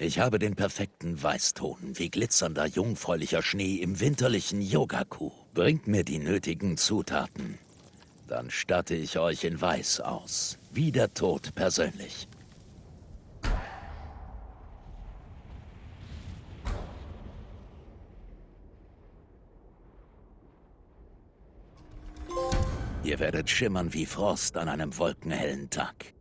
Ich habe den perfekten Weißton, wie glitzernder jungfräulicher Schnee im winterlichen Yogaku. Bringt mir die nötigen Zutaten. Dann statte ich euch in Weiß aus. Wie der Tod persönlich. Ihr werdet schimmern wie Frost an einem wolkenhellen Tag.